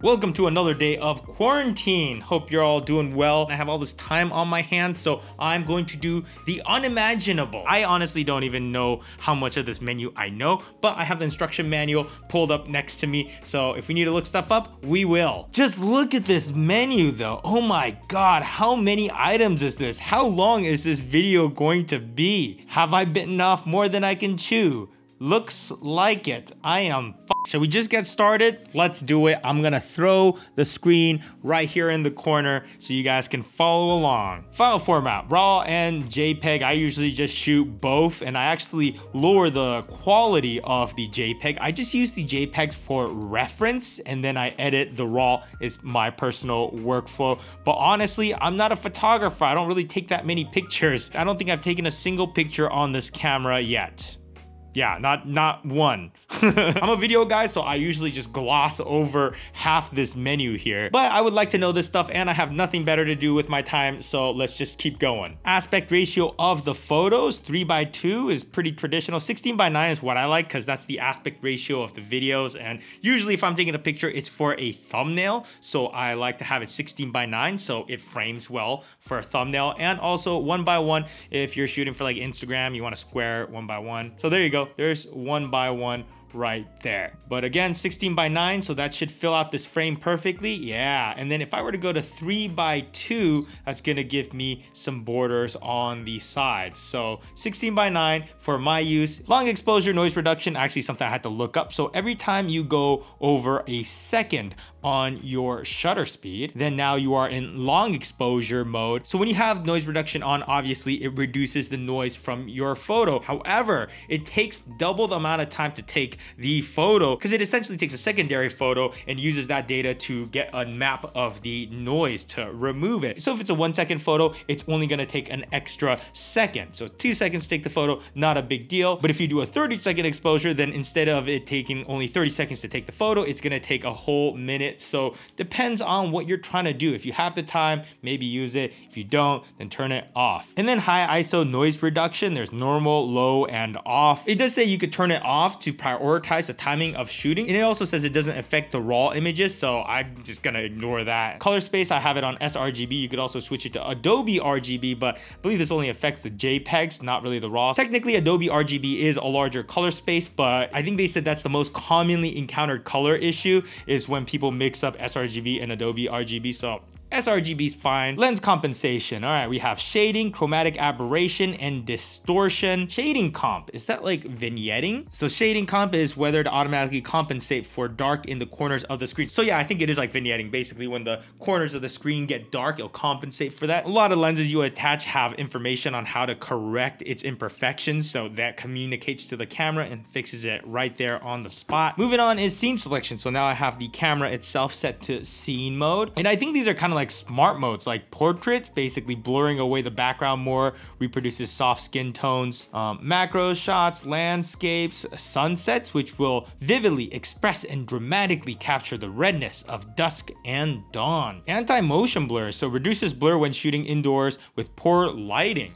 Welcome to another day of quarantine. Hope you're all doing well. I have all this time on my hands, so I'm going to do the unimaginable. I honestly don't even know how much of this menu I know, but I have the instruction manual pulled up next to me, so if we need to look stuff up, we will. Just look at this menu though. Oh my god, how many items is this? How long is this video going to be? Have I bitten off more than I can chew? Looks like it. I am Shall we just get started? Let's do it. I'm gonna throw the screen right here in the corner so you guys can follow along. File format, RAW and JPEG. I usually just shoot both and I actually lower the quality of the JPEG. I just use the JPEGs for reference and then I edit the RAW is my personal workflow. But honestly, I'm not a photographer. I don't really take that many pictures. I don't think I've taken a single picture on this camera yet. Yeah, not not one. I'm a video guy, so I usually just gloss over half this menu here. But I would like to know this stuff and I have nothing better to do with my time, so let's just keep going. Aspect ratio of the photos, 3 by 2 is pretty traditional. 16 by 9 is what I like because that's the aspect ratio of the videos. And usually if I'm taking a picture, it's for a thumbnail. So I like to have it 16 by 9 so it frames well for a thumbnail. And also 1 by 1 if you're shooting for like Instagram, you want to square 1 by 1. So there you go. There's 1 by 1 right there. But again, 16 by 9, so that should fill out this frame perfectly. Yeah, and then if I were to go to 3 by 2, that's gonna give me some borders on the sides. So 16 by 9 for my use. Long exposure noise reduction, actually something I had to look up. So every time you go over a second on your shutter speed, then now you are in long exposure mode. So when you have noise reduction on, obviously it reduces the noise from your photo. However, it takes double the amount of time to take the photo because it essentially takes a secondary photo and uses that data to get a map of the noise to remove it. So if it's a one second photo, it's only gonna take an extra second. So two seconds to take the photo, not a big deal. But if you do a 30 second exposure, then instead of it taking only 30 seconds to take the photo, it's gonna take a whole minute. So depends on what you're trying to do. If you have the time, maybe use it. If you don't, then turn it off. And then high ISO noise reduction, there's normal, low, and off. It does say you could turn it off to prioritize prioritize the timing of shooting. And it also says it doesn't affect the raw images, so I'm just gonna ignore that. Color space, I have it on sRGB. You could also switch it to Adobe RGB, but I believe this only affects the JPEGs, not really the RAW. Technically, Adobe RGB is a larger color space, but I think they said that's the most commonly encountered color issue is when people mix up sRGB and Adobe RGB. So sRGB is fine. Lens compensation. All right, we have shading, chromatic aberration, and distortion. Shading comp, is that like vignetting? So shading comp is whether to automatically compensate for dark in the corners of the screen. So yeah, I think it is like vignetting. Basically, when the corners of the screen get dark, it'll compensate for that. A lot of lenses you attach have information on how to correct its imperfections. So that communicates to the camera and fixes it right there on the spot. Moving on is scene selection. So now I have the camera itself set to scene mode. And I think these are kind of like smart modes like portraits, basically blurring away the background more, reproduces soft skin tones, um, macros shots, landscapes, sunsets, which will vividly express and dramatically capture the redness of dusk and dawn. Anti-motion blur, so reduces blur when shooting indoors with poor lighting.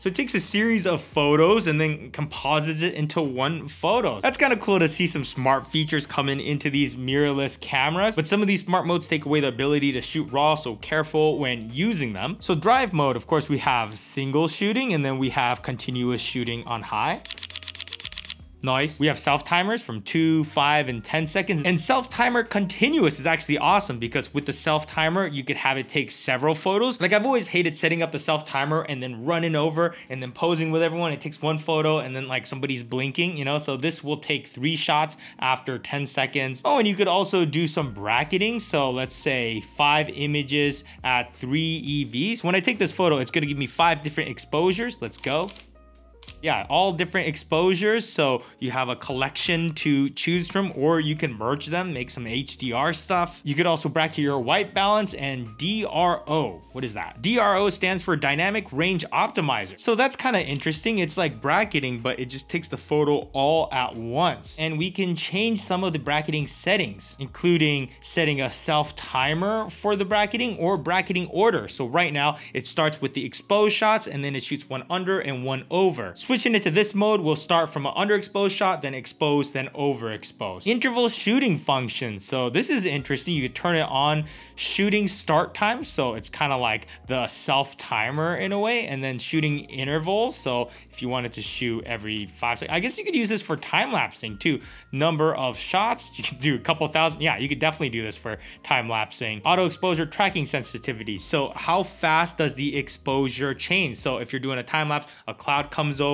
So it takes a series of photos and then composites it into one photo. That's kind of cool to see some smart features coming into these mirrorless cameras, but some of these smart modes take away the ability to shoot raw, so careful when using them. So drive mode, of course, we have single shooting and then we have continuous shooting on high. Nice. We have self timers from 2, 5, and 10 seconds. And self timer continuous is actually awesome because with the self timer, you could have it take several photos. Like I've always hated setting up the self timer and then running over and then posing with everyone. It takes one photo and then like somebody's blinking, you know? So this will take three shots after 10 seconds. Oh, and you could also do some bracketing. So let's say five images at three EVs. When I take this photo, it's gonna give me five different exposures. Let's go yeah, all different exposures. So you have a collection to choose from, or you can merge them, make some HDR stuff. You could also bracket your white balance and DRO. What is that? DRO stands for Dynamic Range Optimizer. So that's kind of interesting. It's like bracketing, but it just takes the photo all at once. And we can change some of the bracketing settings, including setting a self timer for the bracketing or bracketing order. So right now it starts with the exposed shots and then it shoots one under and one over Switching it to this mode, we'll start from an underexposed shot, then exposed, then overexposed. Interval shooting function. So this is interesting. You could turn it on shooting start time. So it's kind of like the self timer in a way, and then shooting intervals. So if you wanted to shoot every five seconds, I guess you could use this for time lapsing too. Number of shots, you could do a couple thousand. Yeah, you could definitely do this for time lapsing. Auto exposure tracking sensitivity. So how fast does the exposure change? So if you're doing a time lapse, a cloud comes over,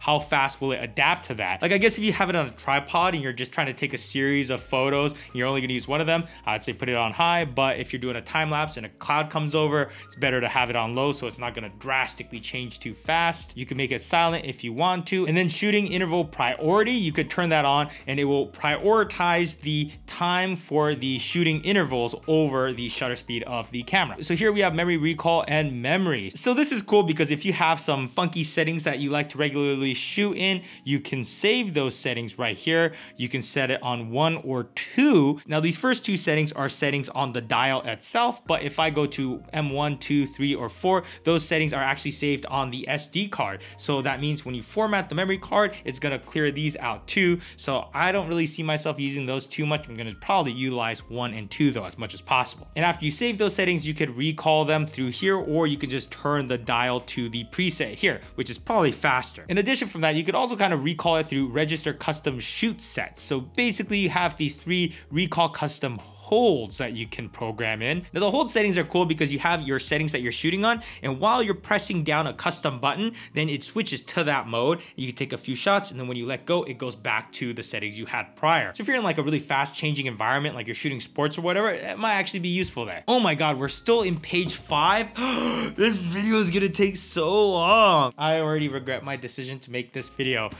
how fast will it adapt to that? Like I guess if you have it on a tripod and you're just trying to take a series of photos, you're only gonna use one of them, I'd say put it on high. But if you're doing a time lapse and a cloud comes over, it's better to have it on low so it's not gonna drastically change too fast. You can make it silent if you want to. And then shooting interval priority, you could turn that on and it will prioritize the time for the shooting intervals over the shutter speed of the camera. So here we have memory recall and memory. So this is cool because if you have some funky settings that you like to regularly shoot in, you can save those settings right here. You can set it on one or two. Now these first two settings are settings on the dial itself, but if I go to M1, 2, 3, or 4, those settings are actually saved on the SD card. So that means when you format the memory card, it's gonna clear these out too. So I don't really see myself using those too much. I'm gonna probably utilize one and two though as much as possible. And after you save those settings, you could recall them through here, or you can just turn the dial to the preset here, which is probably faster. In addition from that, you could also kind of recall it through register custom shoot sets. So basically you have these three recall custom holds that you can program in. Now the hold settings are cool because you have your settings that you're shooting on and while you're pressing down a custom button, then it switches to that mode. You can take a few shots and then when you let go, it goes back to the settings you had prior. So if you're in like a really fast changing environment, like you're shooting sports or whatever, it might actually be useful there. Oh my God, we're still in page five. this video is gonna take so long. I already regret my decision to make this video.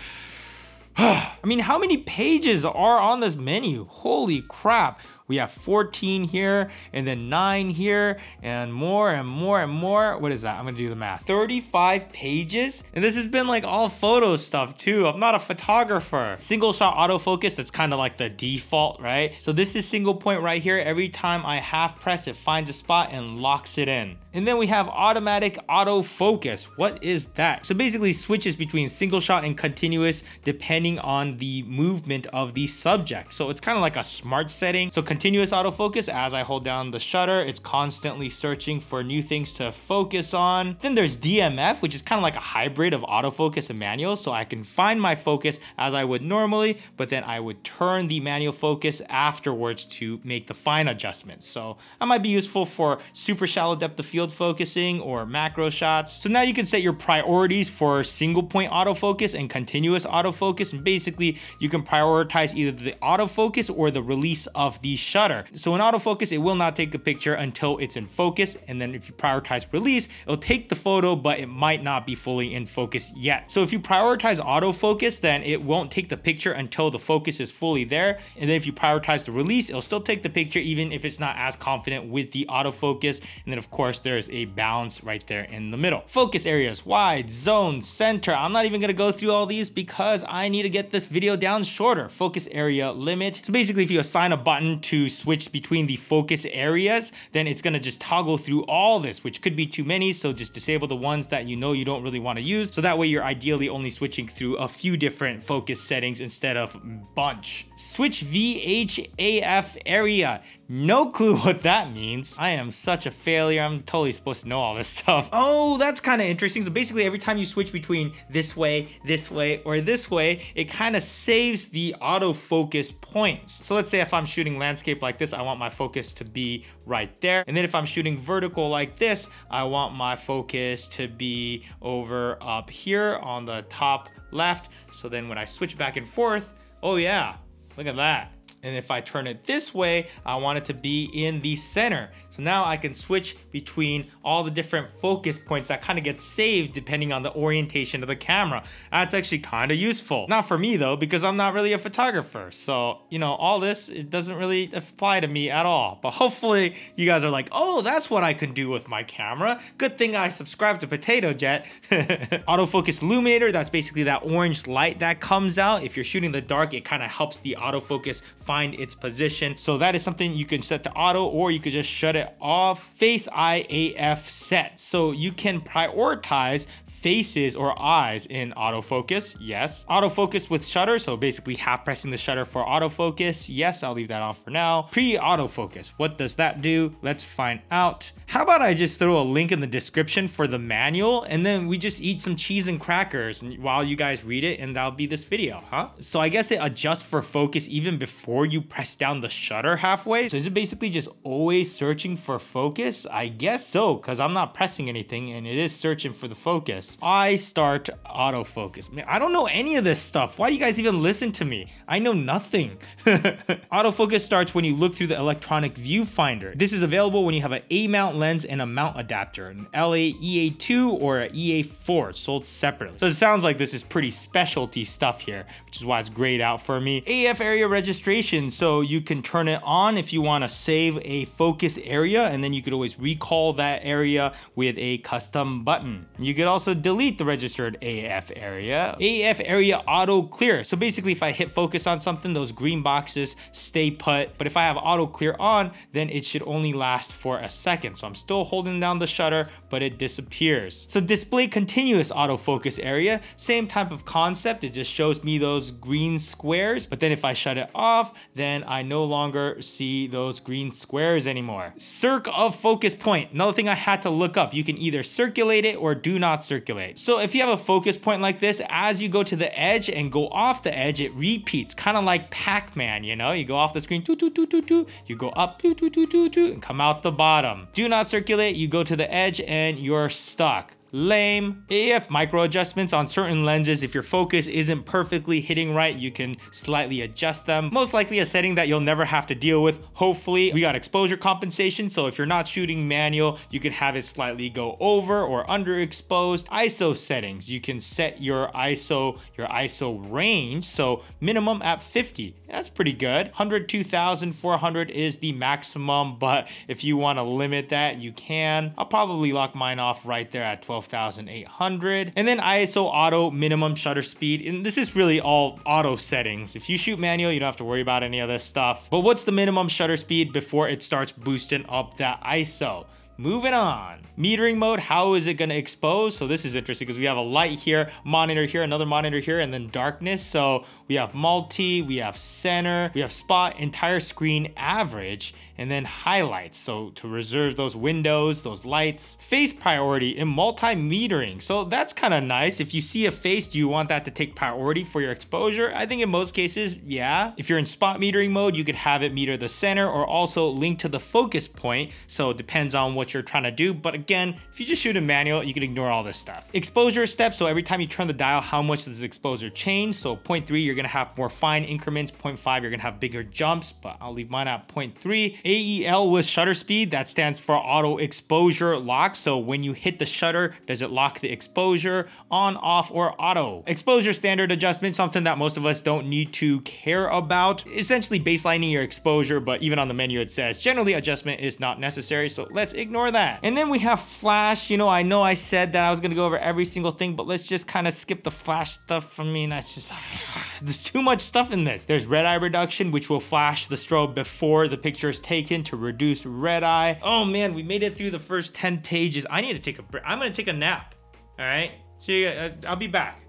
I mean, how many pages are on this menu? Holy crap we have 14 here and then nine here and more and more and more. What is that? I'm gonna do the math. 35 pages. And this has been like all photo stuff too. I'm not a photographer. Single shot autofocus, that's kind of like the default, right? So this is single point right here. Every time I half press, it finds a spot and locks it in. And then we have automatic autofocus. What is that? So basically switches between single shot and continuous depending on the movement of the subject. So it's kind of like a smart setting. So continuous autofocus, as I hold down the shutter, it's constantly searching for new things to focus on. Then there's DMF, which is kind of like a hybrid of autofocus and manual. So I can find my focus as I would normally, but then I would turn the manual focus afterwards to make the fine adjustments. So that might be useful for super shallow depth of field focusing or macro shots. So now you can set your priorities for single point autofocus and continuous autofocus. And basically you can prioritize either the autofocus or the release of the shutter. So in autofocus, it will not take the picture until it's in focus. And then if you prioritize release, it'll take the photo, but it might not be fully in focus yet. So if you prioritize autofocus, then it won't take the picture until the focus is fully there. And then if you prioritize the release, it'll still take the picture even if it's not as confident with the autofocus. And then of course, there's a balance right there in the middle. Focus areas, wide, zone, center. I'm not even gonna go through all these because I need to get this video down shorter. Focus area limit. So basically if you assign a button to to switch between the focus areas, then it's gonna just toggle through all this, which could be too many. So just disable the ones that you know you don't really wanna use. So that way you're ideally only switching through a few different focus settings instead of bunch. Switch VHAF area. No clue what that means. I am such a failure. I'm totally supposed to know all this stuff. Oh, that's kind of interesting. So basically every time you switch between this way, this way, or this way, it kind of saves the autofocus points. So let's say if I'm shooting landscape like this, I want my focus to be right there. And then if I'm shooting vertical like this, I want my focus to be over up here on the top left. So then when I switch back and forth, oh yeah, look at that. And if I turn it this way, I want it to be in the center. So now I can switch between all the different focus points that kind of get saved depending on the orientation of the camera. That's actually kind of useful. Not for me though, because I'm not really a photographer. So, you know, all this, it doesn't really apply to me at all. But hopefully you guys are like, oh, that's what I can do with my camera. Good thing I subscribed to Potato Jet. Autofocus illuminator, that's basically that orange light that comes out. If you're shooting the dark, it kind of helps the autofocus find its position. So that is something you can set to auto or you could just shut it off. Face Eye AF set. So you can prioritize faces or eyes in autofocus, yes. Autofocus with shutter, so basically half pressing the shutter for autofocus, yes, I'll leave that off for now. Pre-autofocus, what does that do? Let's find out. How about I just throw a link in the description for the manual and then we just eat some cheese and crackers while you guys read it and that'll be this video, huh? So I guess it adjusts for focus even before you press down the shutter halfway. So is it basically just always searching for focus? I guess so, because I'm not pressing anything and it is searching for the focus. I start autofocus. Man, I don't know any of this stuff. Why do you guys even listen to me? I know nothing. autofocus starts when you look through the electronic viewfinder. This is available when you have an A mount lens and a mount adapter, an LA EA2 or an EA4 sold separately. So it sounds like this is pretty specialty stuff here, which is why it's grayed out for me. AF area registration, so you can turn it on if you want to save a focus area, and then you could always recall that area with a custom button. You could also delete the registered AF area. AF area auto clear. So basically if I hit focus on something, those green boxes stay put. But if I have auto clear on, then it should only last for a second. So I'm still holding down the shutter, but it disappears. So display continuous autofocus area, same type of concept. It just shows me those green squares. But then if I shut it off, then I no longer see those green squares anymore. Circ of focus point. Another thing I had to look up. You can either circulate it or do not circulate. So if you have a focus point like this, as you go to the edge and go off the edge, it repeats, kind of like Pac-Man, you know? You go off the screen, doo, doo, doo, doo, doo. you go up, doo, doo, doo, doo, doo, and come out the bottom. Do not circulate, you go to the edge and you're stuck lame. AF micro adjustments on certain lenses, if your focus isn't perfectly hitting right, you can slightly adjust them. Most likely a setting that you'll never have to deal with. Hopefully, we got exposure compensation, so if you're not shooting manual, you can have it slightly go over or underexposed. ISO settings, you can set your ISO, your ISO range, so minimum at 50. That's pretty good. 102,400 is the maximum, but if you want to limit that, you can. I'll probably lock mine off right there at 12 12,800. And then ISO auto minimum shutter speed. And this is really all auto settings. If you shoot manual, you don't have to worry about any of this stuff. But what's the minimum shutter speed before it starts boosting up that ISO? Moving on. Metering mode, how is it going to expose? So this is interesting because we have a light here, monitor here, another monitor here, and then darkness. So we have multi, we have center, we have spot, entire screen average, and then highlights. So to reserve those windows, those lights, face priority in multi-metering. So that's kind of nice. If you see a face, do you want that to take priority for your exposure? I think in most cases, yeah. If you're in spot metering mode, you could have it meter the center or also link to the focus point. So it depends on what you're trying to do. But again, if you just shoot a manual, you can ignore all this stuff. Exposure step. So every time you turn the dial, how much does exposure change? So 0.3, you're gonna have more fine increments. 0.5, you're gonna have bigger jumps, but I'll leave mine at 0.3. AEL with shutter speed, that stands for auto exposure lock. So when you hit the shutter, does it lock the exposure on, off, or auto? Exposure standard adjustment, something that most of us don't need to care about. Essentially baselining your exposure, but even on the menu it says generally adjustment is not necessary. So let's ignore that. And then we have flash. You know, I know I said that I was gonna go over every single thing, but let's just kind of skip the flash stuff. I mean, that's just, there's too much stuff in this. There's red eye reduction, which will flash the strobe before the picture is taken taken to reduce red eye. Oh man, we made it through the first 10 pages. I need to take a break. I'm gonna take a nap. All right, see you, uh, I'll be back.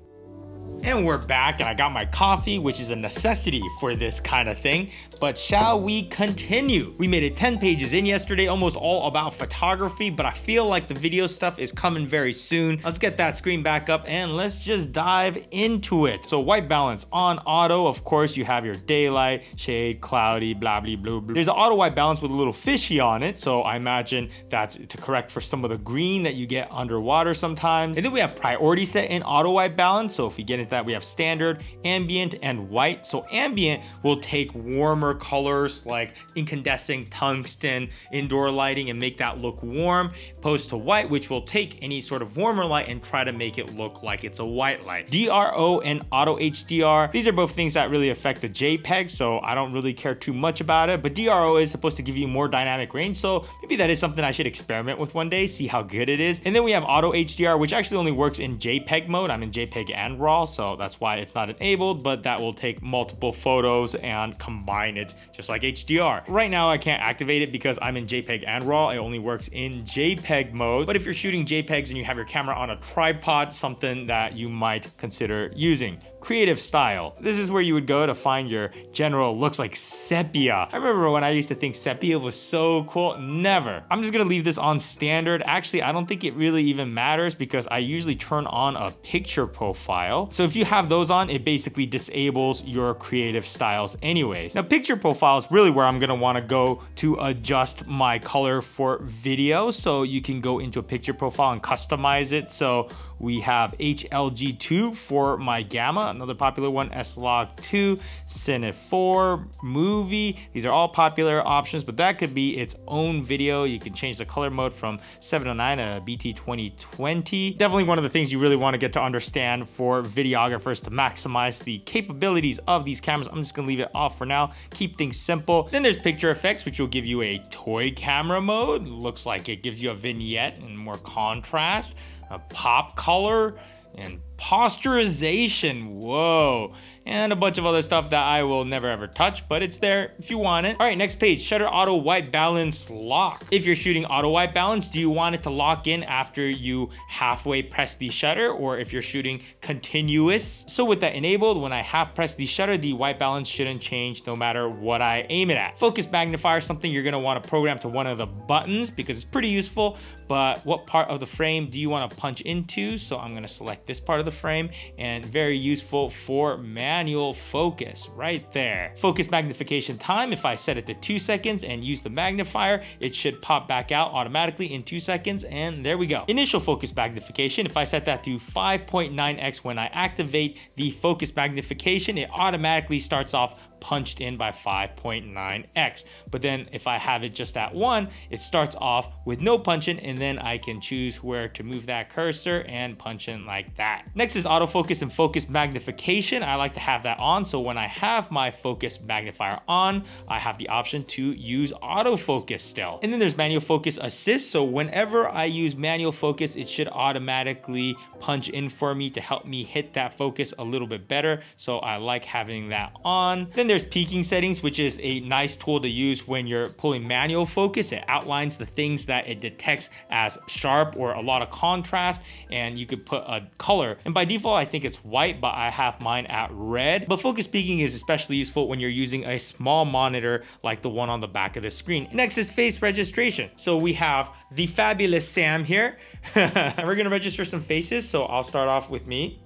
And we're back and I got my coffee, which is a necessity for this kind of thing. But shall we continue? We made it 10 pages in yesterday, almost all about photography, but I feel like the video stuff is coming very soon. Let's get that screen back up and let's just dive into it. So white balance on auto, of course, you have your daylight, shade, cloudy, blah, blah, blah, blah. There's an auto white balance with a little fishy on it. So I imagine that's to correct for some of the green that you get underwater sometimes. And then we have priority set in auto white balance. So if you get into that we have standard, ambient, and white. So ambient will take warmer colors like incandescent, tungsten, indoor lighting and make that look warm, opposed to white, which will take any sort of warmer light and try to make it look like it's a white light. DRO and auto HDR, these are both things that really affect the JPEG, so I don't really care too much about it, but DRO is supposed to give you more dynamic range, so maybe that is something I should experiment with one day, see how good it is. And then we have auto HDR, which actually only works in JPEG mode. I'm in JPEG and RAW, so that's why it's not enabled, but that will take multiple photos and combine it just like HDR. Right now, I can't activate it because I'm in JPEG and RAW. It only works in JPEG mode. But if you're shooting JPEGs and you have your camera on a tripod, something that you might consider using creative style. This is where you would go to find your general looks like sepia. I remember when I used to think sepia was so cool. Never. I'm just gonna leave this on standard. Actually, I don't think it really even matters because I usually turn on a picture profile. So if you have those on, it basically disables your creative styles anyways. Now picture profile is really where I'm gonna wanna go to adjust my color for video. So you can go into a picture profile and customize it. So we have HLG2 for my gamma, another popular one, S-Log2, Cine 4, Movie. These are all popular options, but that could be its own video. You can change the color mode from 709 to BT 2020. Definitely one of the things you really want to get to understand for videographers to maximize the capabilities of these cameras. I'm just gonna leave it off for now. Keep things simple. Then there's picture effects, which will give you a toy camera mode. Looks like it gives you a vignette and more contrast a pop color and posterization. Whoa and a bunch of other stuff that I will never ever touch, but it's there if you want it. All right, next page, shutter auto white balance lock. If you're shooting auto white balance, do you want it to lock in after you halfway press the shutter or if you're shooting continuous? So with that enabled, when I half press the shutter, the white balance shouldn't change no matter what I aim it at. Focus magnifier, something you're gonna wanna program to one of the buttons because it's pretty useful, but what part of the frame do you wanna punch into? So I'm gonna select this part of the frame and very useful for manual focus right there. Focus magnification time, if I set it to two seconds and use the magnifier, it should pop back out automatically in two seconds and there we go. Initial focus magnification, if I set that to 5.9x when I activate the focus magnification, it automatically starts off punched in by 5.9x. But then if I have it just at one, it starts off with no punching and then I can choose where to move that cursor and punch in like that. Next is autofocus and focus magnification. I like to have that on. So when I have my focus magnifier on, I have the option to use autofocus still. And then there's manual focus assist. So whenever I use manual focus, it should automatically punch in for me to help me hit that focus a little bit better. So I like having that on. Then there's peaking settings, which is a nice tool to use when you're pulling manual focus. It outlines the things that it detects as sharp or a lot of contrast, and you could put a color. And by default, I think it's white, but I have mine at red. But focus peaking is especially useful when you're using a small monitor like the one on the back of the screen. Next is face registration. So we have the fabulous Sam here. We're gonna register some faces. So I'll start off with me.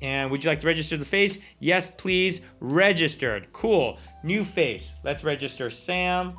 And would you like to register the face? Yes, please. Registered. Cool. New face. Let's register Sam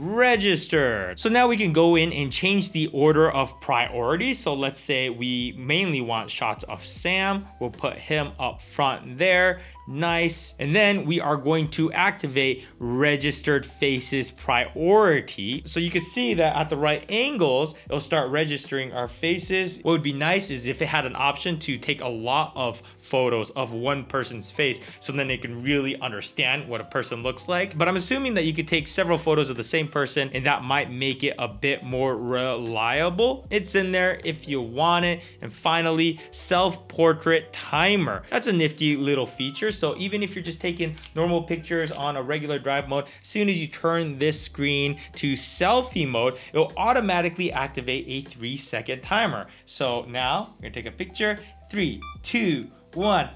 registered. So now we can go in and change the order of priority. So let's say we mainly want shots of Sam. We'll put him up front there nice. And then we are going to activate registered faces priority. So you can see that at the right angles, it'll start registering our faces. What would be nice is if it had an option to take a lot of photos of one person's face, so then they can really understand what a person looks like. But I'm assuming that you could take several photos of the same person and that might make it a bit more reliable. It's in there if you want it. And finally, self-portrait timer. That's a nifty little feature. So even if you're just taking normal pictures on a regular drive mode, as soon as you turn this screen to selfie mode, it'll automatically activate a three second timer. So now we're gonna take a picture, three, two, one,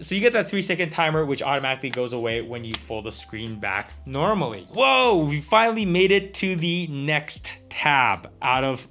so you get that three second timer, which automatically goes away when you pull the screen back normally. Whoa, we finally made it to the next tab out of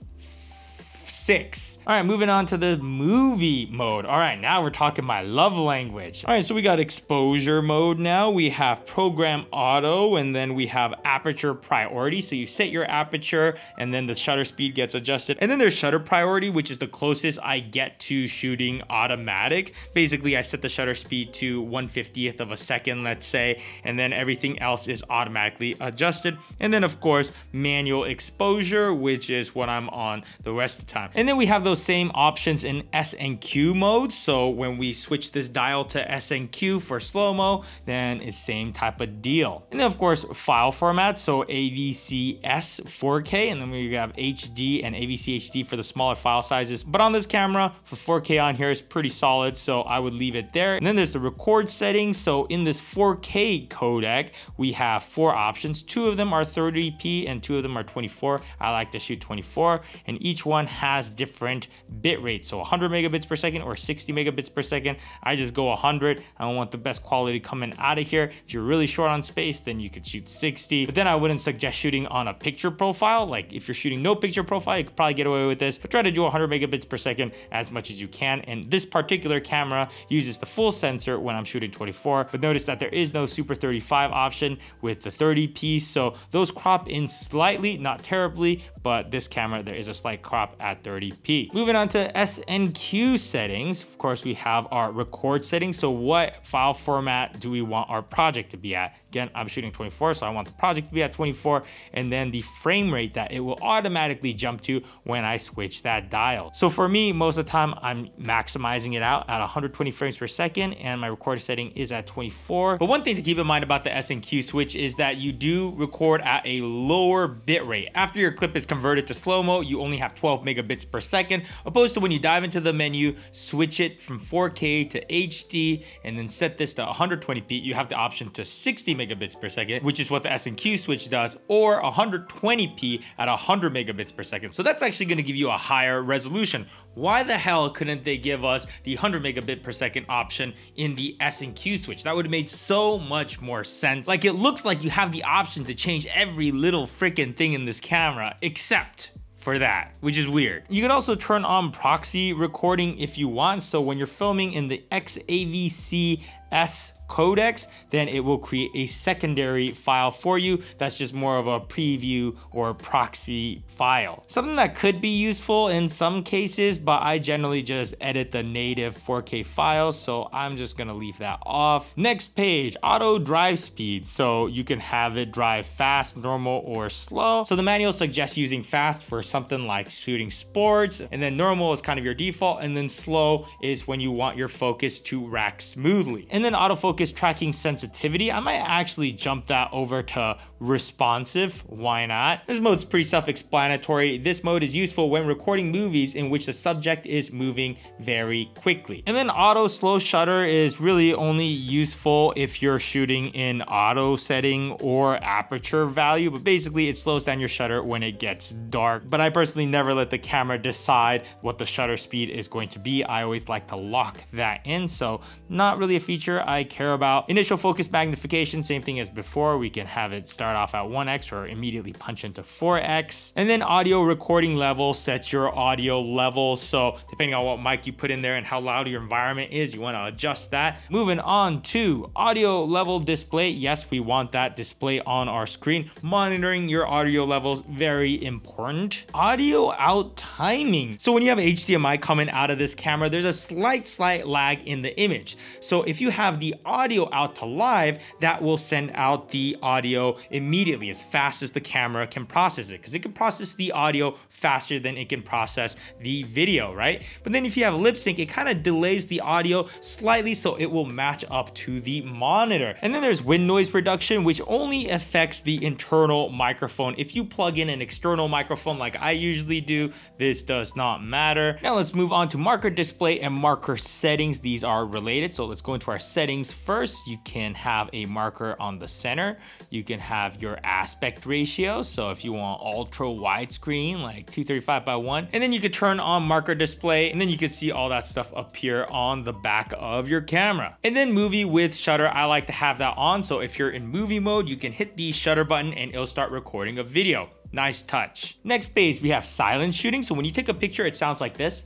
six. All right, moving on to the movie mode. All right, now we're talking my love language. All right, so we got exposure mode now. We have program auto, and then we have aperture priority. So you set your aperture, and then the shutter speed gets adjusted. And then there's shutter priority, which is the closest I get to shooting automatic. Basically, I set the shutter speed to 150th of a second, let's say, and then everything else is automatically adjusted. And then, of course, manual exposure, which is what I'm on the rest of the time. And then we have those same options in S and Q mode. So when we switch this dial to S and Q for slow-mo, then it's same type of deal. And then of course, file format. So AVC-S 4K, and then we have HD and AVC HD for the smaller file sizes. But on this camera, for 4K on here is pretty solid, so I would leave it there. And then there's the record settings. So in this 4K codec, we have four options. Two of them are 30p and two of them are 24. I like to shoot 24 and each one has different bit rates. So 100 megabits per second or 60 megabits per second. I just go 100. I want the best quality coming out of here. If you're really short on space, then you could shoot 60. But then I wouldn't suggest shooting on a picture profile. Like if you're shooting no picture profile, you could probably get away with this, but try to do 100 megabits per second as much as you can. And this particular camera uses the full sensor when I'm shooting 24, but notice that there is no Super 35 option with the 30p. So those crop in slightly, not terribly, but this camera, there is a slight crop at 30p. Moving on to S&Q settings. Of course, we have our record settings. So what file format do we want our project to be at? Again, I'm shooting 24, so I want the project to be at 24, and then the frame rate that it will automatically jump to when I switch that dial. So for me, most of the time, I'm maximizing it out at 120 frames per second, and my record setting is at 24. But one thing to keep in mind about the S&Q switch is that you do record at a lower bit rate. After your clip is converted to slow-mo, you only have 12 megabits per second, opposed to when you dive into the menu, switch it from 4K to HD, and then set this to 120p, you have the option to 60 megabits megabits per second, which is what the S&Q switch does, or 120p at 100 megabits per second. So that's actually gonna give you a higher resolution. Why the hell couldn't they give us the 100 megabit per second option in the S&Q switch? That would have made so much more sense. Like it looks like you have the option to change every little freaking thing in this camera, except for that, which is weird. You can also turn on proxy recording if you want. So when you're filming in the XAVC S codecs, then it will create a secondary file for you. That's just more of a preview or proxy file. Something that could be useful in some cases, but I generally just edit the native 4K files, so I'm just gonna leave that off. Next page, auto drive speed. So you can have it drive fast, normal, or slow. So the manual suggests using fast for something like shooting sports, and then normal is kind of your default, and then slow is when you want your focus to rack smoothly. And then autofocus tracking sensitivity, I might actually jump that over to responsive. Why not? This mode's pretty self-explanatory. This mode is useful when recording movies in which the subject is moving very quickly. And then auto slow shutter is really only useful if you're shooting in auto setting or aperture value, but basically it slows down your shutter when it gets dark. But I personally never let the camera decide what the shutter speed is going to be. I always like to lock that in, so not really a feature I care about. Initial focus magnification, same thing as before. We can have it start off at 1x or immediately punch into 4x. And then audio recording level sets your audio level. So depending on what mic you put in there and how loud your environment is, you want to adjust that. Moving on to audio level display. Yes, we want that display on our screen. Monitoring your audio levels, very important. Audio out timing. So when you have HDMI coming out of this camera, there's a slight, slight lag in the image. So if you have the audio out to live, that will send out the audio immediately as fast as the camera can process it because it can process the audio faster than it can process the video, right? But then if you have lip sync, it kind of delays the audio slightly so it will match up to the monitor. And then there's wind noise reduction, which only affects the internal microphone. If you plug in an external microphone like I usually do, this does not matter. Now let's move on to marker display and marker settings. These are related. So let's go into our settings first. You can have a marker on the center. You can have your aspect ratio. So if you want ultra widescreen, like 235 by 1, and then you could turn on marker display, and then you could see all that stuff appear on the back of your camera. And then movie with shutter, I like to have that on. So if you're in movie mode, you can hit the shutter button and it'll start recording a video. Nice touch. Next page, we have silent shooting. So when you take a picture, it sounds like this.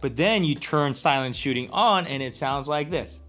But then you turn silent shooting on and it sounds like this.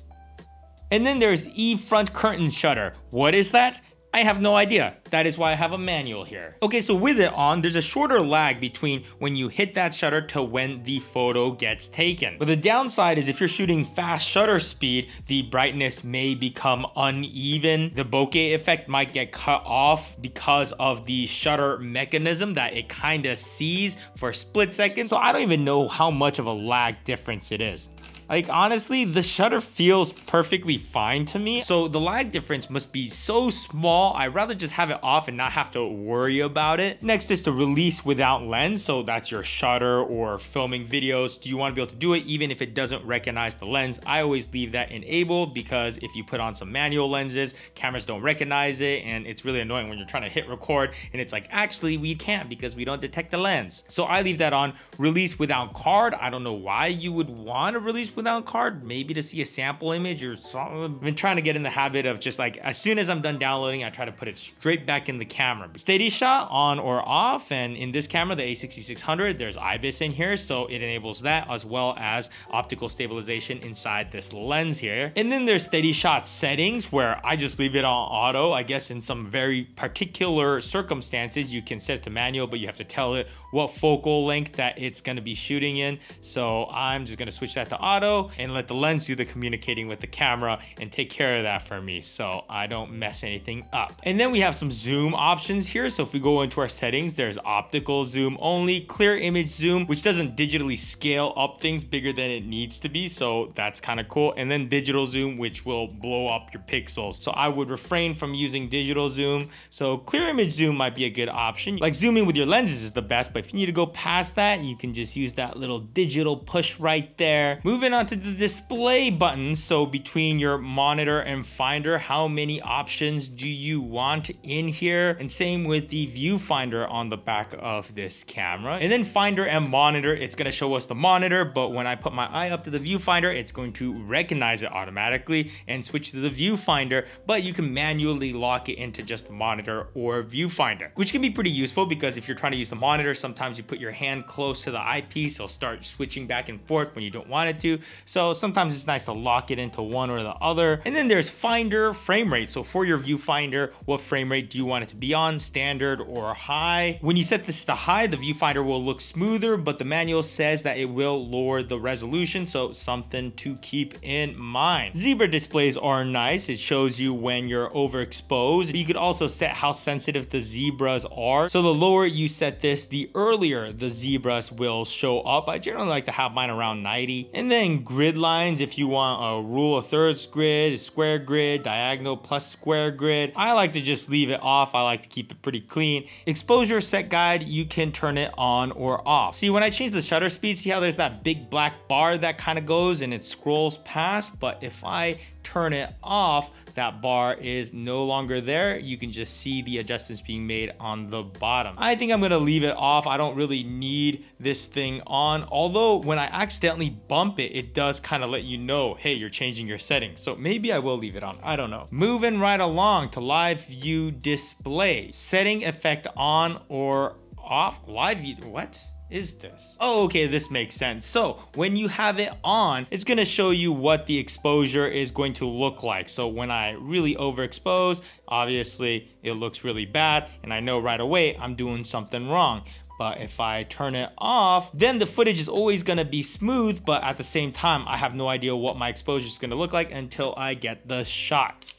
And then there's E front curtain shutter. What is that? I have no idea. That is why I have a manual here. Okay, so with it on, there's a shorter lag between when you hit that shutter to when the photo gets taken. But the downside is if you're shooting fast shutter speed, the brightness may become uneven. The bokeh effect might get cut off because of the shutter mechanism that it kind of sees for a split second. So I don't even know how much of a lag difference it is. Like honestly, the shutter feels perfectly fine to me. So the lag difference must be so small. I'd rather just have it off and not have to worry about it. Next is to release without lens. So that's your shutter or filming videos. Do you want to be able to do it even if it doesn't recognize the lens? I always leave that enabled because if you put on some manual lenses, cameras don't recognize it and it's really annoying when you're trying to hit record and it's like, actually we can't because we don't detect the lens. So I leave that on. Release without card. I don't know why you would want to release without card, maybe to see a sample image or something. I've been trying to get in the habit of just like, as soon as I'm done downloading, I try to put it straight back in the camera. Steady shot on or off. And in this camera, the a6600, there's IBIS in here. So it enables that as well as optical stabilization inside this lens here. And then there's steady shot settings where I just leave it on auto. I guess in some very particular circumstances, you can set it to manual, but you have to tell it what focal length that it's gonna be shooting in. So I'm just gonna switch that to auto and let the lens do the communicating with the camera and take care of that for me so I don't mess anything up. And then we have some zoom options here. So if we go into our settings, there's optical zoom only, clear image zoom, which doesn't digitally scale up things bigger than it needs to be. So that's kind of cool. And then digital zoom, which will blow up your pixels. So I would refrain from using digital zoom. So clear image zoom might be a good option. Like zooming with your lenses is the best, but if you need to go past that, you can just use that little digital push right there. Moving on to the display button. So between your monitor and finder, how many options do you want in here? And same with the viewfinder on the back of this camera. And then finder and monitor, it's gonna show us the monitor, but when I put my eye up to the viewfinder, it's going to recognize it automatically and switch to the viewfinder, but you can manually lock it into just monitor or viewfinder, which can be pretty useful because if you're trying to use the monitor, sometimes you put your hand close to the eyepiece, it'll start switching back and forth when you don't want it to. So sometimes it's nice to lock it into one or the other. And then there's Finder frame rate. So for your viewfinder, what frame rate do you want it to be on, standard or high? When you set this to high, the viewfinder will look smoother, but the manual says that it will lower the resolution. So something to keep in mind. Zebra displays are nice. It shows you when you're overexposed. You could also set how sensitive the zebras are. So the lower you set this, the earlier the zebras will show up. I generally like to have mine around 90. And then grid lines if you want a rule of thirds grid, square grid, diagonal plus square grid. I like to just leave it off. I like to keep it pretty clean. Exposure set guide, you can turn it on or off. See, when I change the shutter speed, see how there's that big black bar that kind of goes and it scrolls past? But if I turn it off, that bar is no longer there. You can just see the adjustments being made on the bottom. I think I'm gonna leave it off. I don't really need this thing on. Although when I accidentally bump it, it does kind of let you know, hey, you're changing your settings. So maybe I will leave it on, I don't know. Moving right along to live view display. Setting effect on or off, live view, what? Is this? Oh, okay, this makes sense. So when you have it on, it's gonna show you what the exposure is going to look like. So when I really overexpose, obviously it looks really bad and I know right away I'm doing something wrong. But if I turn it off, then the footage is always gonna be smooth, but at the same time, I have no idea what my exposure is gonna look like until I get the shot,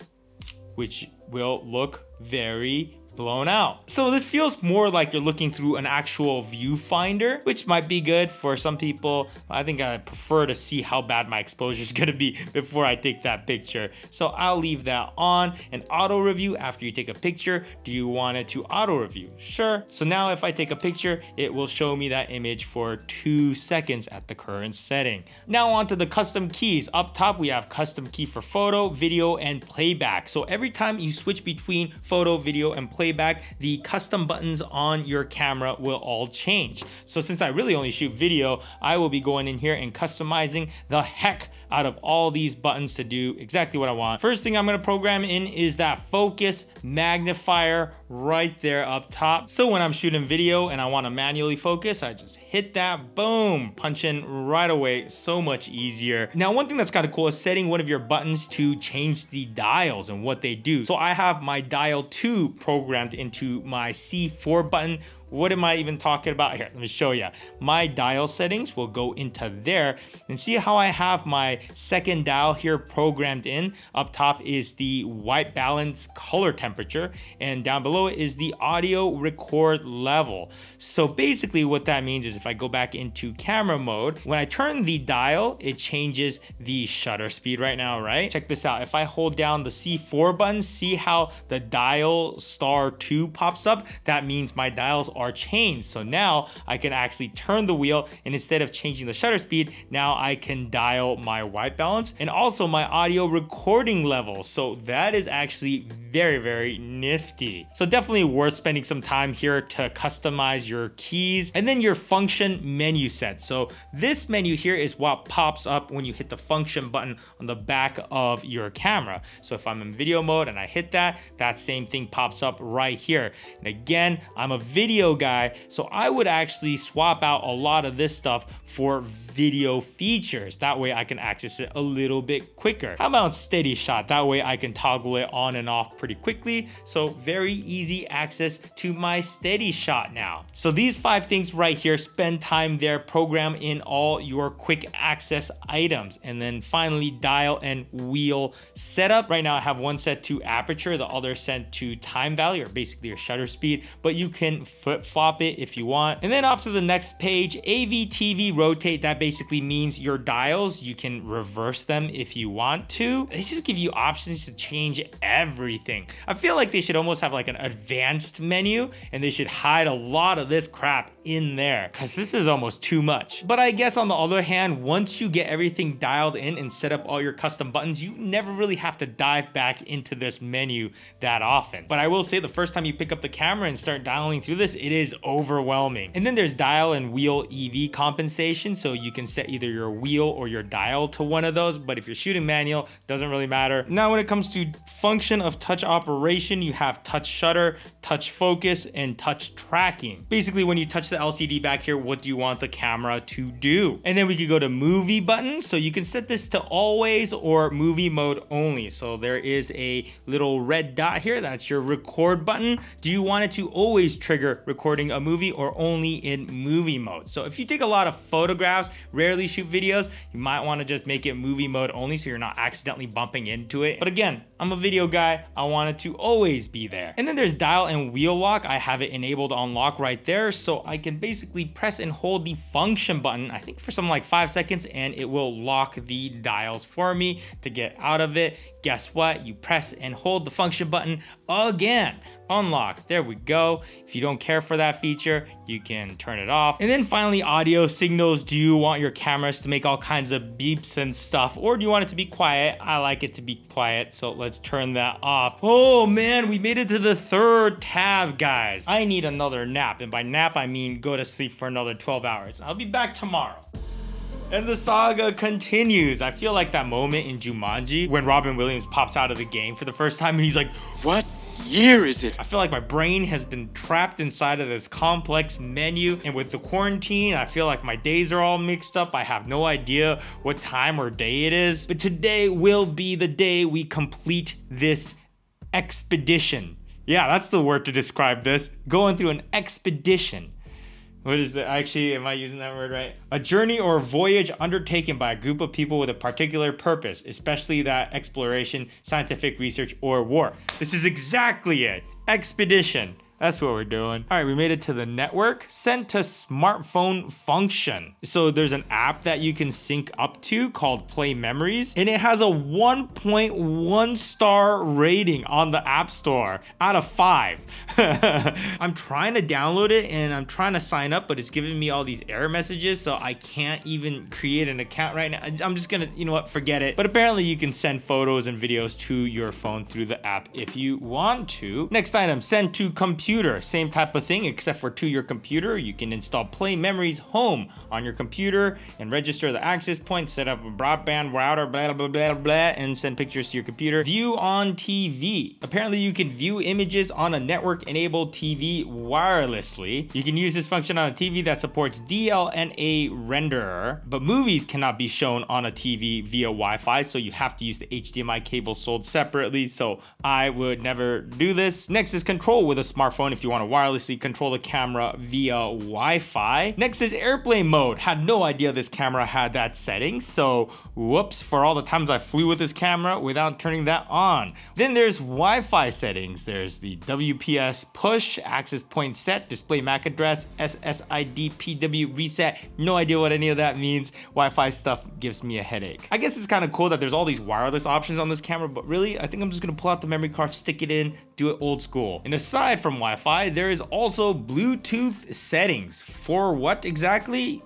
which will look very blown out. So this feels more like you're looking through an actual viewfinder, which might be good for some people. I think I prefer to see how bad my exposure is gonna be before I take that picture. So I'll leave that on. An auto review after you take a picture, do you want it to auto review? Sure. So now if I take a picture, it will show me that image for two seconds at the current setting. Now on to the custom keys. Up top, we have custom key for photo, video, and playback. So every time you switch between photo, video, and playback, playback, the custom buttons on your camera will all change. So since I really only shoot video, I will be going in here and customizing the heck out of all these buttons to do exactly what I want. First thing I'm gonna program in is that focus magnifier right there up top. So when I'm shooting video and I wanna manually focus, I just hit that, boom, punch in right away, so much easier. Now, one thing that's kind of cool is setting one of your buttons to change the dials and what they do. So I have my dial 2 programmed into my C4 button, what am I even talking about here? Let me show you. My dial settings will go into there and see how I have my second dial here programmed in. Up top is the white balance color temperature and down below is the audio record level. So basically what that means is if I go back into camera mode, when I turn the dial, it changes the shutter speed right now, right? Check this out. If I hold down the C4 button, see how the dial star 2 pops up? That means my dials are are changed. So now I can actually turn the wheel and instead of changing the shutter speed, now I can dial my white balance and also my audio recording level. So that is actually very, very nifty. So definitely worth spending some time here to customize your keys and then your function menu set. So this menu here is what pops up when you hit the function button on the back of your camera. So if I'm in video mode and I hit that, that same thing pops up right here. And again, I'm a video guy, so I would actually swap out a lot of this stuff for video features. That way I can access it a little bit quicker. How about steady shot? That way I can toggle it on and off pretty quickly. So very easy access to my steady shot now. So these five things right here, spend time there, program in all your quick access items. And then finally dial and wheel setup. Right now I have one set to aperture, the other set to time value or basically your shutter speed, but you can flip flop it if you want. And then off to the next page, AVTV rotate, that basically means your dials, you can reverse them if you want to. They just give you options to change everything. I feel like they should almost have like an advanced menu and they should hide a lot of this crap in there because this is almost too much. But I guess on the other hand, once you get everything dialed in and set up all your custom buttons, you never really have to dive back into this menu that often. But I will say the first time you pick up the camera and start dialing through this, it is overwhelming. And then there's dial and wheel EV compensation. So you can set either your wheel or your dial to one of those. But if you're shooting manual, doesn't really matter. Now, when it comes to function of touch operation, you have touch shutter, touch focus, and touch tracking. Basically, when you touch the LCD back here, what do you want the camera to do? And then we could go to movie button. So you can set this to always or movie mode only. So there is a little red dot here. That's your record button. Do you want it to always trigger recording a movie or only in movie mode? So if you take a lot of photographs, rarely shoot videos, you might want to just make it movie mode only so you're not accidentally bumping into it. But again, I'm a video guy. I want it to always be there. And then there's dial and wheel lock. I have it enabled on lock right there. So I can basically press and hold the function button, I think for something like five seconds, and it will lock the dials for me to get out of it. Guess what? You press and hold the function button again unlock. There we go. If you don't care for that feature, you can turn it off. And then finally, audio signals. Do you want your cameras to make all kinds of beeps and stuff? Or do you want it to be quiet? I like it to be quiet, so let's turn that off. Oh man, we made it to the third tab, guys. I need another nap. And by nap, I mean go to sleep for another 12 hours. I'll be back tomorrow. And the saga continues. I feel like that moment in Jumanji when Robin Williams pops out of the game for the first time and he's like, what? Year is it? I feel like my brain has been trapped inside of this complex menu. And with the quarantine, I feel like my days are all mixed up. I have no idea what time or day it is. But today will be the day we complete this expedition. Yeah, that's the word to describe this. Going through an expedition. What is that? Actually, am I using that word right? A journey or voyage undertaken by a group of people with a particular purpose, especially that exploration, scientific research, or war. This is exactly it. Expedition. That's what we're doing. All right, we made it to the network. Sent to smartphone function. So there's an app that you can sync up to called Play Memories, and it has a 1.1 star rating on the App Store out of five. I'm trying to download it and I'm trying to sign up, but it's giving me all these error messages, so I can't even create an account right now. I'm just gonna, you know what, forget it. But apparently you can send photos and videos to your phone through the app if you want to. Next item, send to computer computer, same type of thing, except for to your computer, you can install Play Memories Home on your computer and register the access point, set up a broadband router, blah, blah, blah, blah, and send pictures to your computer. View on TV. Apparently you can view images on a network-enabled TV wirelessly. You can use this function on a TV that supports DLNA renderer, but movies cannot be shown on a TV via Wi-Fi, so you have to use the HDMI cable sold separately, so I would never do this. Next is control with a smartphone if you want to wirelessly control the camera via Wi-Fi. Next is airplane mode. Had no idea this camera had that setting, so whoops for all the times I flew with this camera without turning that on. Then there's Wi-Fi settings. There's the WPS push, access point set, display MAC address, SSID PW reset. No idea what any of that means. Wi-Fi stuff gives me a headache. I guess it's kind of cool that there's all these wireless options on this camera, but really, I think I'm just gonna pull out the memory card, stick it in, do it old school. And aside from Wi-Fi, there is also Bluetooth settings. For what exactly?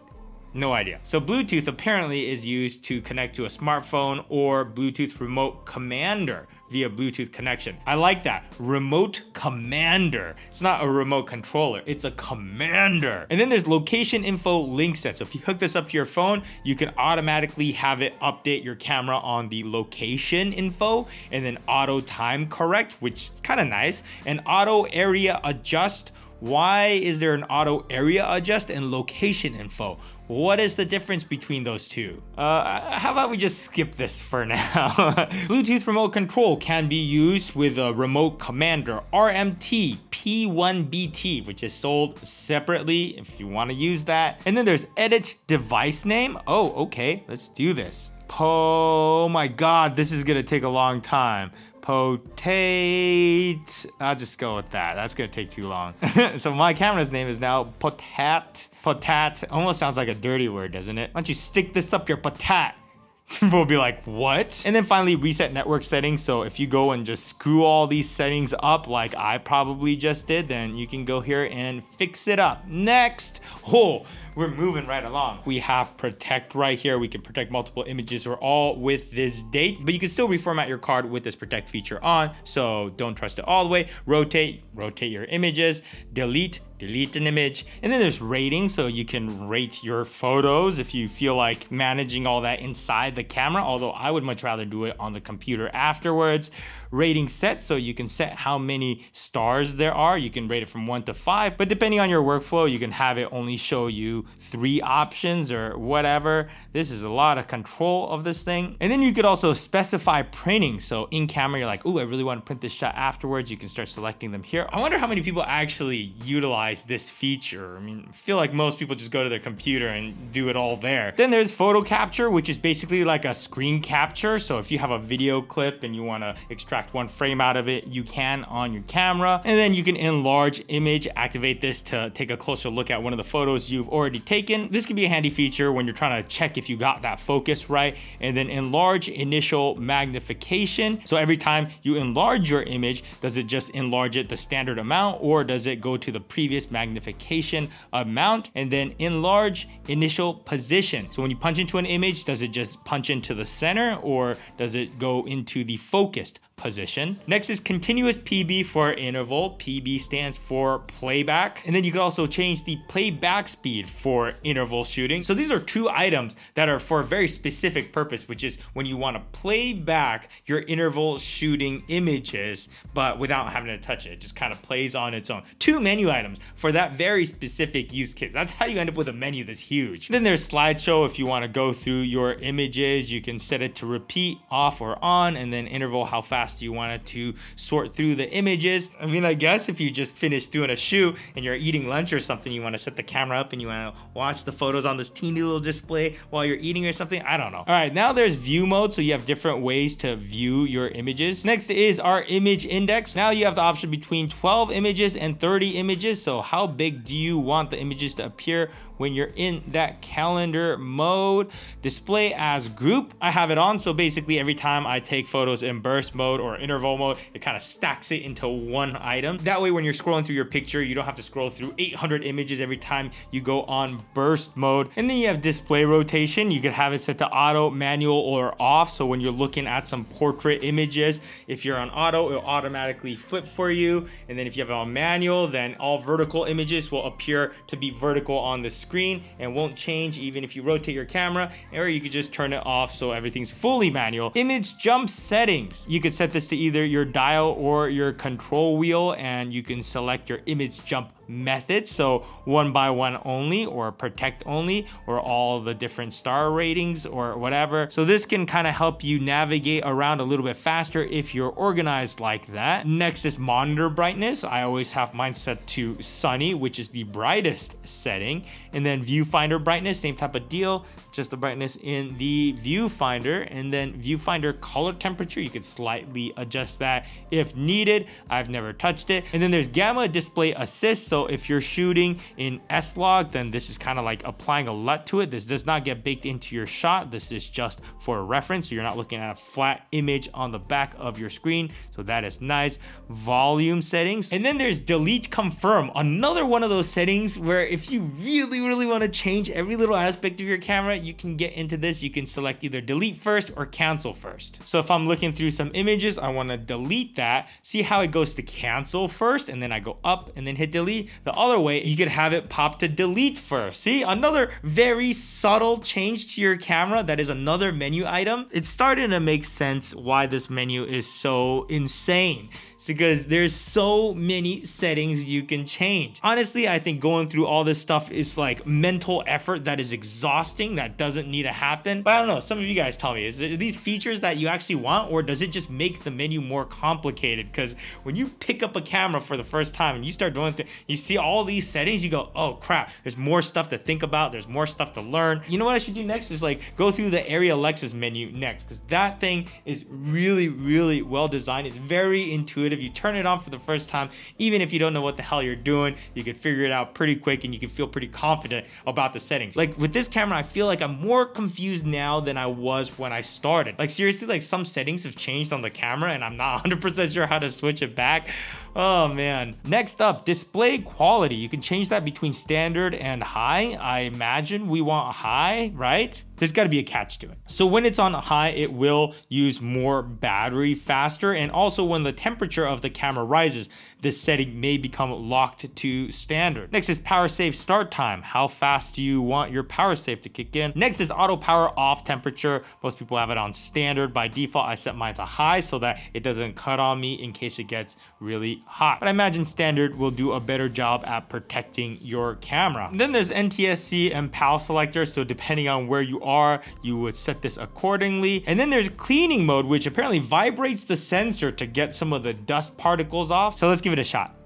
No idea. So Bluetooth apparently is used to connect to a smartphone or Bluetooth remote commander via Bluetooth connection. I like that. Remote commander. It's not a remote controller, it's a commander. And then there's location info link set. So if you hook this up to your phone, you can automatically have it update your camera on the location info and then auto time correct, which is kind of nice. And auto area adjust why is there an auto area adjust and location info? What is the difference between those two? Uh, how about we just skip this for now? Bluetooth remote control can be used with a remote commander RMT P1BT, which is sold separately if you want to use that. And then there's edit device name. Oh, okay, let's do this. Oh my god, this is gonna take a long time. Potate. I'll just go with that. That's gonna take too long. so my camera's name is now Potat. Potat. Almost sounds like a dirty word, doesn't it? Why don't you stick this up your potat? People will be like, what? And then finally, reset network settings. So if you go and just screw all these settings up like I probably just did, then you can go here and fix it up. Next, oh, we're moving right along. We have protect right here. We can protect multiple images or all with this date, but you can still reformat your card with this protect feature on. So don't trust it all the way. Rotate, rotate your images, delete, delete an image. And then there's rating, so you can rate your photos if you feel like managing all that inside the camera, although I would much rather do it on the computer afterwards. Rating set, so you can set how many stars there are. You can rate it from one to five, but depending on your workflow, you can have it only show you three options or whatever. This is a lot of control of this thing. And then you could also specify printing. So in camera, you're like, oh, I really want to print this shot afterwards. You can start selecting them here. I wonder how many people actually utilize this feature. I mean, I feel like most people just go to their computer and do it all there. Then there's photo capture, which is basically like a screen capture. So if you have a video clip and you want to extract one frame out of it, you can on your camera. And then you can enlarge image, activate this to take a closer look at one of the photos you've already taken. This can be a handy feature when you're trying to check if you got that focus right. And then enlarge initial magnification. So every time you enlarge your image, does it just enlarge it the standard amount or does it go to the previous magnification amount and then enlarge initial position. So when you punch into an image, does it just punch into the center or does it go into the focused position. Next is continuous PB for interval. PB stands for playback. And then you can also change the playback speed for interval shooting. So these are two items that are for a very specific purpose, which is when you want to play back your interval shooting images, but without having to touch it. It just kind of plays on its own. Two menu items for that very specific use case. That's how you end up with a menu that's huge. Then there's slideshow. If you want to go through your images, you can set it to repeat off or on, and then interval how fast fast you wanted to sort through the images. I mean, I guess if you just finished doing a shoot and you're eating lunch or something, you want to set the camera up and you want to watch the photos on this teeny little display while you're eating or something. I don't know. All right, now there's view mode. So you have different ways to view your images. Next is our image index. Now you have the option between 12 images and 30 images. So how big do you want the images to appear when you're in that calendar mode. Display as group, I have it on. So basically every time I take photos in burst mode or interval mode, it kind of stacks it into one item. That way, when you're scrolling through your picture, you don't have to scroll through 800 images every time you go on burst mode. And then you have display rotation. You could have it set to auto, manual, or off. So when you're looking at some portrait images, if you're on auto, it'll automatically flip for you. And then if you have it on manual, then all vertical images will appear to be vertical on the screen and won't change even if you rotate your camera, or you could just turn it off so everything's fully manual. Image jump settings. You could set this to either your dial or your control wheel and you can select your image jump method. So one by one only or protect only or all the different star ratings or whatever. So this can kind of help you navigate around a little bit faster if you're organized like that. Next is monitor brightness. I always have mine set to sunny, which is the brightest setting. And then viewfinder brightness, same type of deal, just the brightness in the viewfinder. And then viewfinder color temperature, you could slightly adjust that if needed. I've never touched it. And then there's gamma display assist. So if you're shooting in S-Log, then this is kind of like applying a LUT to it. This does not get baked into your shot. This is just for reference. So you're not looking at a flat image on the back of your screen. So that is nice. Volume settings. And then there's delete confirm. Another one of those settings where if you really, really want to change every little aspect of your camera, you can get into this. You can select either delete first or cancel first. So if I'm looking through some images, I want to delete that. See how it goes to cancel first and then I go up and then hit delete the other way, you could have it pop to delete first. See, another very subtle change to your camera. That is another menu item. It's starting to make sense why this menu is so insane. It's because there's so many settings you can change. Honestly, I think going through all this stuff is like mental effort that is exhausting, that doesn't need to happen. But I don't know, some of you guys tell me, is it these features that you actually want or does it just make the menu more complicated? Because when you pick up a camera for the first time and you start doing, you you see all these settings, you go, oh crap, there's more stuff to think about, there's more stuff to learn. You know what I should do next is like go through the ARRI Alexa's menu next, because that thing is really, really well designed. It's very intuitive. You turn it on for the first time, even if you don't know what the hell you're doing, you can figure it out pretty quick and you can feel pretty confident about the settings. Like with this camera, I feel like more confused now than I was when I started. Like seriously, like some settings have changed on the camera and I'm not 100% sure how to switch it back. Oh man. Next up, display quality. You can change that between standard and high. I imagine we want high, right? There's got to be a catch to it. So when it's on high, it will use more battery faster. And also when the temperature of the camera rises, this setting may become locked to standard. Next is power save start time. How fast do you want your power save to kick in? Next is auto power off temperature. Most people have it on standard. By default, I set mine to high so that it doesn't cut on me in case it gets really hot. But I imagine standard will do a better job at protecting your camera. And then there's NTSC and PAL selector. So depending on where you are, you would set this accordingly. And then there's cleaning mode, which apparently vibrates the sensor to get some of the dust particles off. So let's give it a shot.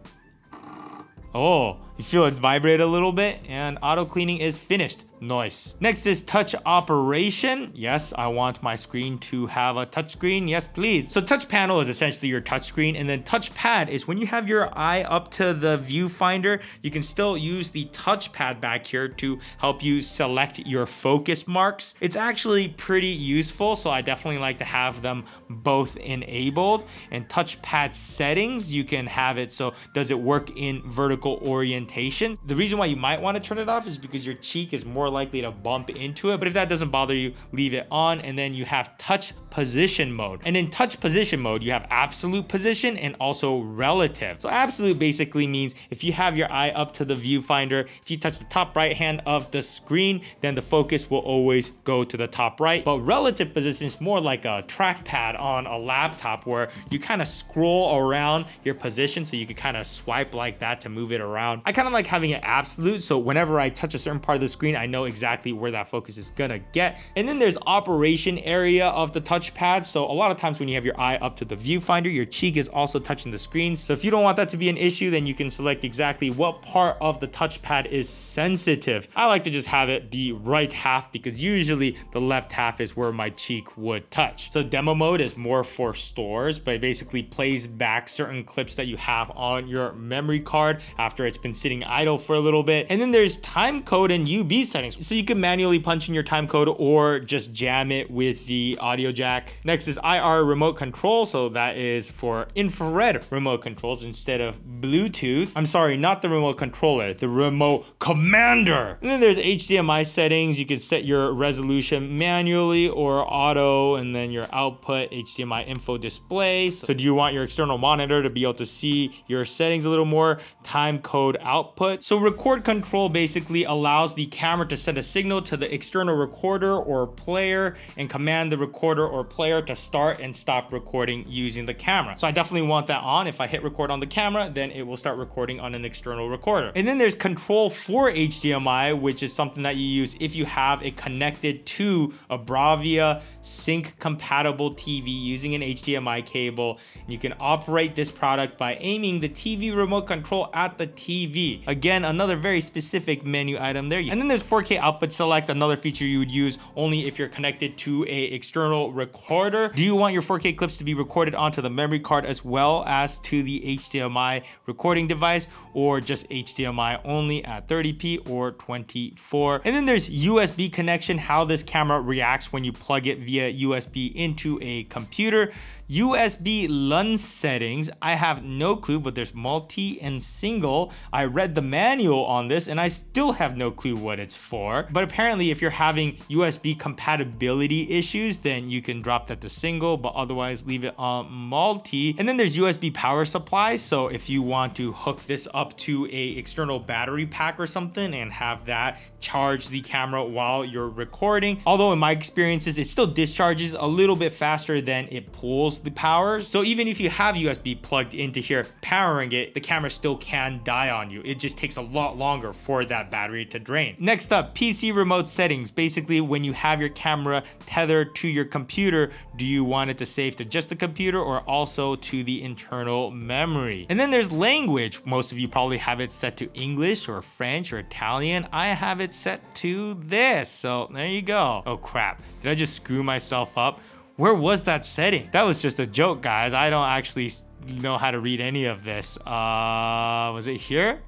Oh, you feel it vibrate a little bit and auto cleaning is finished. Nice. Next is touch operation. Yes, I want my screen to have a touch screen. Yes, please. So touch panel is essentially your touch screen and then touchpad is when you have your eye up to the viewfinder, you can still use the touchpad back here to help you select your focus marks. It's actually pretty useful, so I definitely like to have them both enabled. And touchpad settings, you can have it so does it work in vertical orientation. The reason why you might want to turn it off is because your cheek is more likely to bump into it. But if that doesn't bother you, leave it on. And then you have touch position mode. And in touch position mode, you have absolute position and also relative. So absolute basically means if you have your eye up to the viewfinder, if you touch the top right hand of the screen, then the focus will always go to the top right. But relative position is more like a trackpad on a laptop where you kind of scroll around your position so you can kind of swipe like that to move it around. I kind of like having it absolute. So whenever I touch a certain part of the screen, I know know exactly where that focus is gonna get. And then there's operation area of the touchpad. So a lot of times when you have your eye up to the viewfinder, your cheek is also touching the screen. So if you don't want that to be an issue, then you can select exactly what part of the touchpad is sensitive. I like to just have it the right half because usually the left half is where my cheek would touch. So demo mode is more for stores, but it basically plays back certain clips that you have on your memory card after it's been sitting idle for a little bit. And then there's time code and UB settings. So you can manually punch in your time code or just jam it with the audio jack. Next is IR remote control. So that is for infrared remote controls instead of Bluetooth. I'm sorry, not the remote controller, the remote commander. And then there's HDMI settings. You can set your resolution manually or auto and then your output HDMI info display. So do you want your external monitor to be able to see your settings a little more? Time code output. So record control basically allows the camera to send a signal to the external recorder or player and command the recorder or player to start and stop recording using the camera. So I definitely want that on. If I hit record on the camera, then it will start recording on an external recorder. And then there's control for HDMI, which is something that you use if you have it connected to a Bravia sync compatible TV using an HDMI cable. You can operate this product by aiming the TV remote control at the TV. Again, another very specific menu item there. And then there's 4K output select, another feature you would use only if you're connected to a external recorder. Do you want your 4K clips to be recorded onto the memory card as well as to the HDMI recording device or just HDMI only at 30p or 24? And then there's USB connection, how this camera reacts when you plug it via USB into a computer. USB lens settings, I have no clue, but there's multi and single. I read the manual on this and I still have no clue what it's for. But apparently if you're having USB compatibility issues, then you can drop that to single, but otherwise leave it on multi. And then there's USB power supply. So if you want to hook this up to a external battery pack or something and have that charge the camera while you're recording. Although in my experiences, it still discharges a little bit faster than it pulls the power. So even if you have USB plugged into here powering it, the camera still can die on you. It just takes a lot longer for that battery to drain. Next up, PC remote settings. Basically, when you have your camera tethered to your computer, do you want it to save to just the computer or also to the internal memory? And then there's language. Most of you probably have it set to English or French or Italian. I have it set to this. So there you go. Oh crap. Did I just screw myself up? Where was that setting? That was just a joke, guys. I don't actually know how to read any of this. Uh, was it here?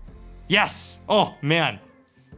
Yes. Oh, man.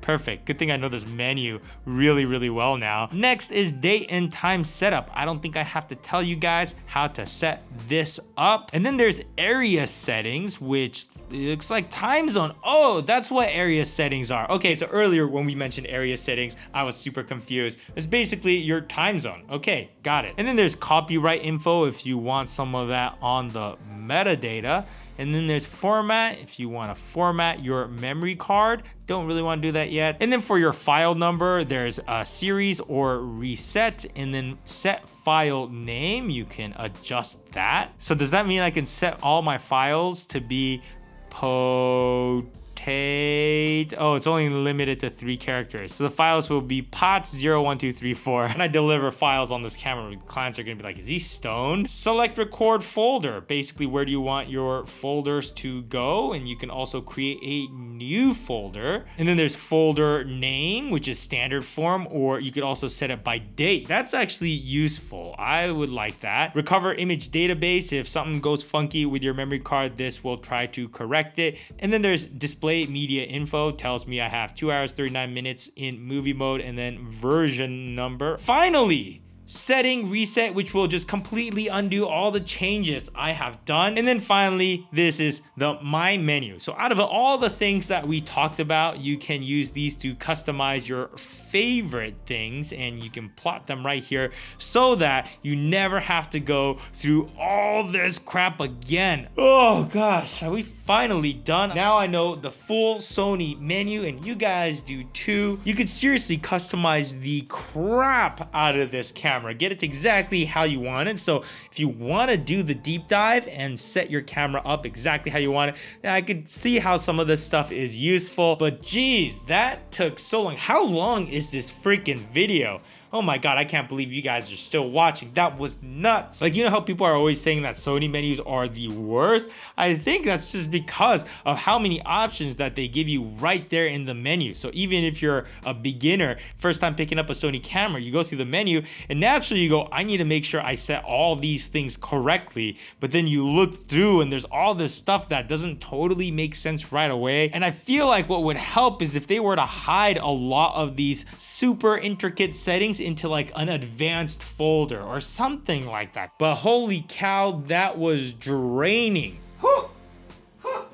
Perfect. Good thing I know this menu really, really well now. Next is date and time setup. I don't think I have to tell you guys how to set this up. And then there's area settings, which looks like time zone. Oh, that's what area settings are. Okay, so earlier when we mentioned area settings, I was super confused. It's basically your time zone. Okay, got it. And then there's copyright info if you want some of that on the metadata. And then there's format if you want to format your memory card. Don't really want to do that yet. And then for your file number, there's a series or reset and then set file name. You can adjust that. So does that mean I can set all my files to be po rotate. Oh, it's only limited to three characters. So the files will be POTS01234. And I deliver files on this camera, clients are gonna be like, is he stoned? Select record folder. Basically, where do you want your folders to go? And you can also create a new folder. And then there's folder name, which is standard form, or you could also set it by date. That's actually useful. I would like that. Recover image database. If something goes funky with your memory card, this will try to correct it. And then there's display display media info tells me I have 2 hours 39 minutes in movie mode and then version number. Finally, setting reset which will just completely undo all the changes I have done. And then finally this is the my menu. So out of all the things that we talked about you can use these to customize your favorite things and you can plot them right here so that you never have to go through all this crap again. Oh gosh are we finally done? Now I know the full Sony menu and you guys do too. You could seriously customize the crap out of this camera camera, get it exactly how you want it. So if you want to do the deep dive and set your camera up exactly how you want it, I could see how some of this stuff is useful, but geez, that took so long. How long is this freaking video? Oh my god, I can't believe you guys are still watching. That was nuts. Like, you know how people are always saying that Sony menus are the worst? I think that's just because of how many options that they give you right there in the menu. So even if you're a beginner, first time picking up a Sony camera, you go through the menu and naturally you go, I need to make sure I set all these things correctly. But then you look through and there's all this stuff that doesn't totally make sense right away. And I feel like what would help is if they were to hide a lot of these super intricate settings into like an advanced folder or something like that. But holy cow, that was draining.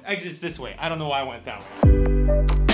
Exits this way. I don't know why I went that way.